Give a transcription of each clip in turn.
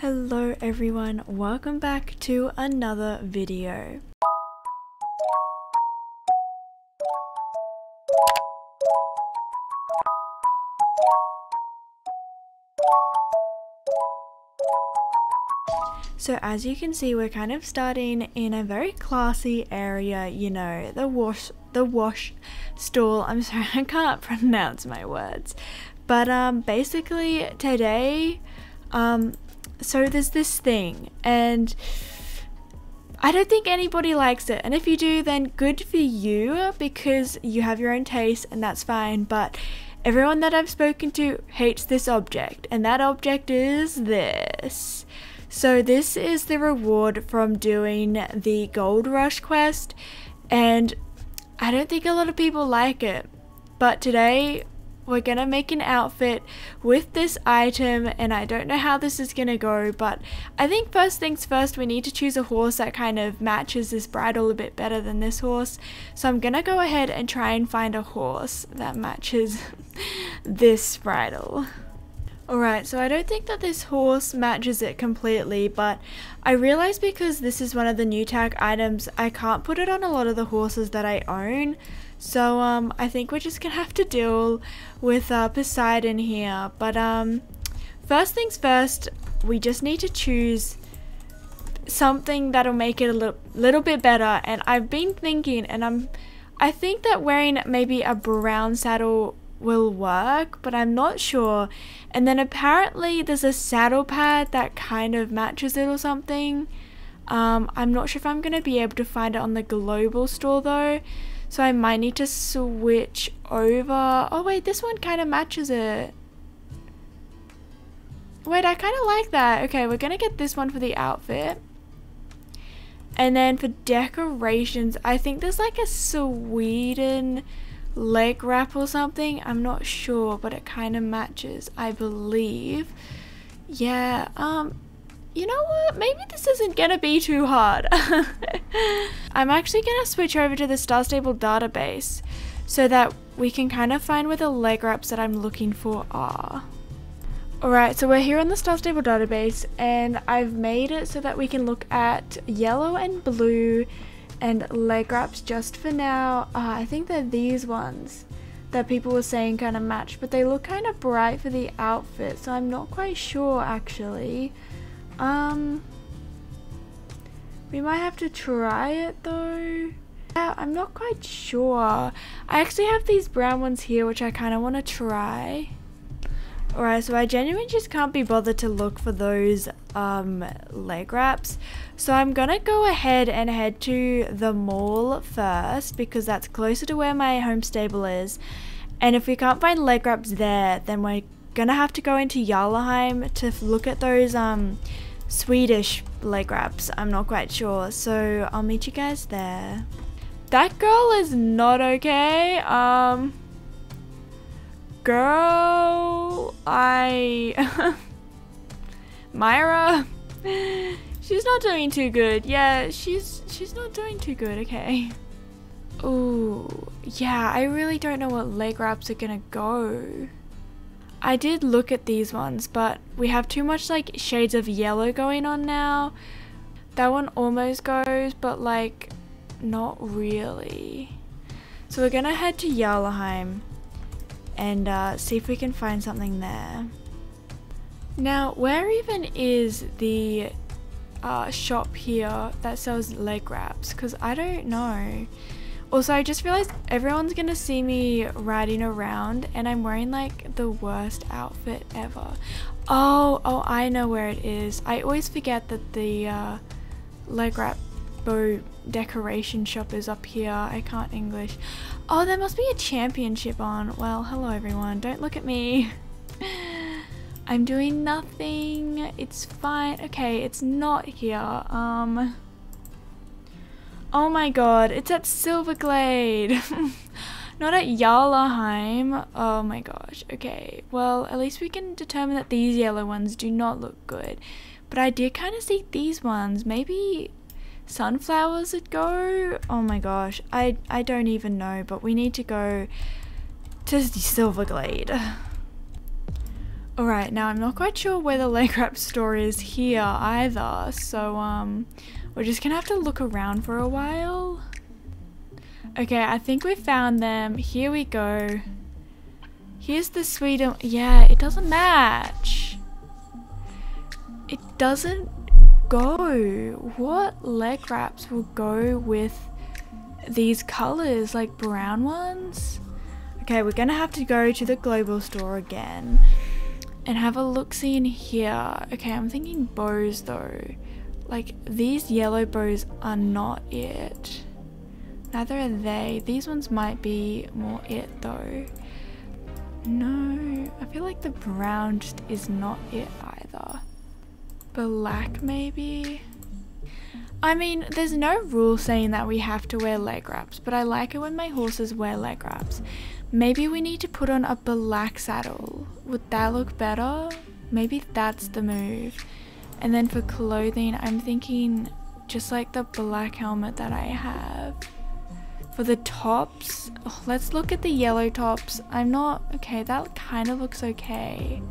Hello everyone, welcome back to another video. So as you can see, we're kind of starting in a very classy area, you know, the wash the wash stall. I'm sorry, I can't pronounce my words. But um basically today um so there's this thing and I don't think anybody likes it. And if you do, then good for you because you have your own taste and that's fine. But everyone that I've spoken to hates this object, and that object is this. So, this is the reward from doing the Gold Rush quest, and I don't think a lot of people like it. But today, we're gonna make an outfit with this item and I don't know how this is gonna go but I think first things first we need to choose a horse that kind of matches this bridle a bit better than this horse so I'm gonna go ahead and try and find a horse that matches this bridle. Alright, so I don't think that this horse matches it completely, but I realized because this is one of the new tag items, I can't put it on a lot of the horses that I own. So um, I think we're just gonna have to deal with uh, Poseidon here. But um, first things first, we just need to choose something that'll make it a little, little bit better. And I've been thinking, and I'm, I think that wearing maybe a brown saddle will work, but I'm not sure. And then apparently there's a saddle pad that kind of matches it or something. Um, I'm not sure if I'm going to be able to find it on the global store though. So I might need to switch over. Oh wait, this one kind of matches it. Wait, I kind of like that. Okay, we're going to get this one for the outfit. And then for decorations, I think there's like a Sweden leg wrap or something. I'm not sure, but it kind of matches, I believe. Yeah, um, you know what? Maybe this isn't gonna be too hard. I'm actually gonna switch over to the Star Stable database so that we can kind of find where the leg wraps that I'm looking for are. Alright, so we're here on the Star Stable database and I've made it so that we can look at yellow and blue and leg wraps just for now. Uh, I think they're these ones that people were saying kind of match, but they look kind of bright for the outfit, so I'm not quite sure actually. Um, we might have to try it though. Yeah, I'm not quite sure. I actually have these brown ones here which I kind of want to try. Alright, so I genuinely just can't be bothered to look for those um, leg wraps. So I'm gonna go ahead and head to the mall first because that's closer to where my home stable is. And if we can't find leg wraps there, then we're gonna have to go into Jarlheim to look at those um, Swedish leg wraps. I'm not quite sure. So I'll meet you guys there. That girl is not okay. Um, girl, I, Myra, she's not doing too good. Yeah, she's she's not doing too good. Okay. Oh, yeah. I really don't know what leg wraps are gonna go. I did look at these ones, but we have too much like shades of yellow going on now. That one almost goes, but like not really. So we're gonna head to Jarlheim and uh, see if we can find something there. Now, where even is the uh, shop here that sells leg wraps? Because I don't know. Also, I just realized everyone's gonna see me riding around and I'm wearing like the worst outfit ever. Oh, oh, I know where it is. I always forget that the uh, leg wrap bow decoration shop is up here. I can't English. Oh, there must be a championship on. Well, hello everyone. Don't look at me. I'm doing nothing. It's fine. Okay, it's not here. Um... Oh my god, it's at Silverglade. Not at Jarlheim. Oh my gosh. Okay, well, at least we can determine that these yellow ones do not look good. But I did kind of see these ones. Maybe sunflowers would go? Oh my gosh. I, I don't even know, but we need to go to Silverglade. Alright, now I'm not quite sure where the leg wrap store is here either, so um, we're just gonna have to look around for a while. Okay, I think we found them. Here we go. Here's the Sweden. Yeah, it doesn't match. It doesn't go. What leg wraps will go with these colors, like brown ones? Okay, we're gonna have to go to the global store again and have a look see in here. Okay, I'm thinking bows though. Like these yellow bows are not it. Neither are they. These ones might be more it though. No, I feel like the brown just is not it either. Black maybe? I mean, there's no rule saying that we have to wear leg wraps, but I like it when my horses wear leg wraps. Maybe we need to put on a black saddle. Would that look better? Maybe that's the move. And then for clothing, I'm thinking just like the black helmet that I have. For the tops, oh, let's look at the yellow tops. I'm not, okay, that kind of looks okay.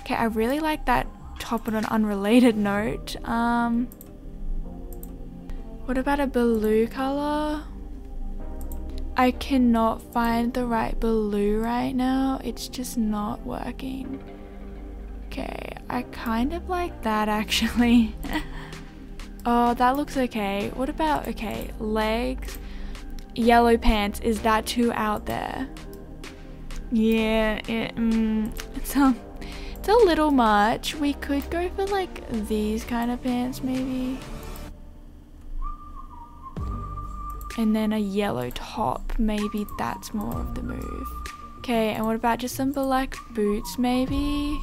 Okay, I really like that top on an unrelated note. Um, what about a blue color? I cannot find the right blue right now. It's just not working. Okay, I kind of like that actually. oh, that looks okay. What about, okay, legs, yellow pants. Is that too out there? Yeah, it, mm, it's, a, it's a little much. We could go for like these kind of pants maybe. And then a yellow top. Maybe that's more of the move. Okay, and what about just some black boots maybe?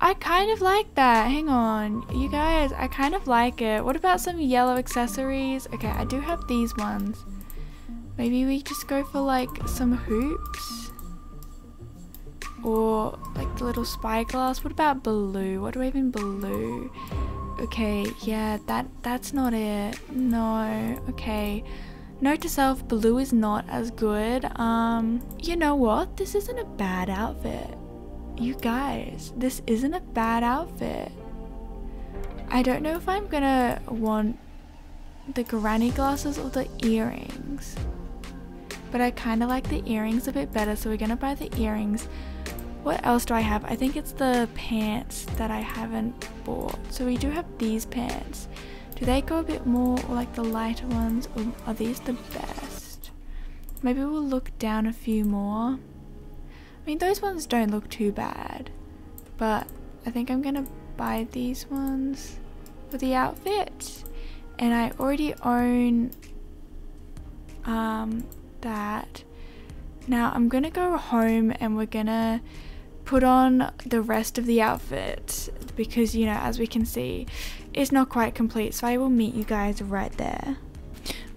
I kind of like that. Hang on. You guys, I kind of like it. What about some yellow accessories? Okay, I do have these ones. Maybe we just go for like some hoops? Or like the little spyglass. What about blue? What do I even blue? Okay, yeah, that that's not it. No, okay. Note to self, blue is not as good. Um, you know what? This isn't a bad outfit. You guys, this isn't a bad outfit. I don't know if I'm gonna want the granny glasses or the earrings. But I kind of like the earrings a bit better, so we're gonna buy the earrings. What else do I have? I think it's the pants that I haven't bought. So we do have these pants. Do they go a bit more like the lighter ones or are these the best? Maybe we'll look down a few more. I mean those ones don't look too bad. But I think I'm gonna buy these ones for the outfit. And I already own um, that. Now I'm gonna go home and we're gonna put on the rest of the outfit because you know as we can see it's not quite complete so I will meet you guys right there.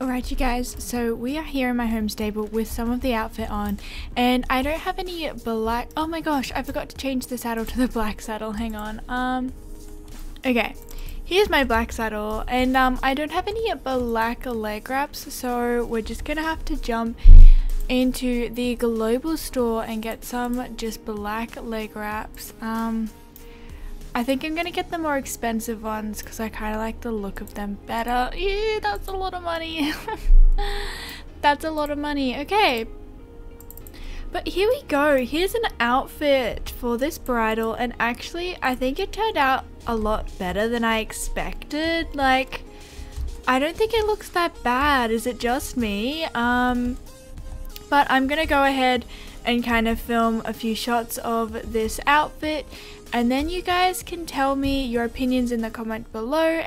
Alright you guys, so we are here in my home stable with some of the outfit on and I don't have any black, oh my gosh I forgot to change the saddle to the black saddle, hang on. Um, Okay, here's my black saddle and um, I don't have any black leg wraps so we're just gonna have to jump into the global store and get some just black leg wraps. Um, I think I'm gonna get the more expensive ones because I kind of like the look of them better. Yeah, that's a lot of money. that's a lot of money. Okay. But here we go. Here's an outfit for this bridle and actually I think it turned out a lot better than I expected. Like, I don't think it looks that bad. Is it just me? Um, but I'm gonna go ahead and kind of film a few shots of this outfit and then you guys can tell me your opinions in the comment below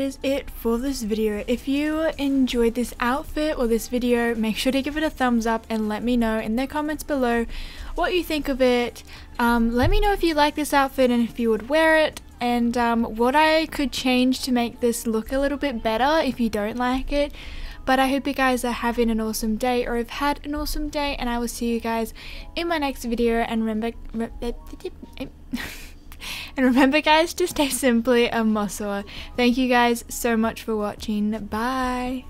is it for this video. If you enjoyed this outfit or this video, make sure to give it a thumbs up and let me know in the comments below what you think of it. Um, let me know if you like this outfit and if you would wear it and um, what I could change to make this look a little bit better if you don't like it. But I hope you guys are having an awesome day or have had an awesome day and I will see you guys in my next video and remember and remember guys to stay simply a muscle. Thank you guys so much for watching. Bye.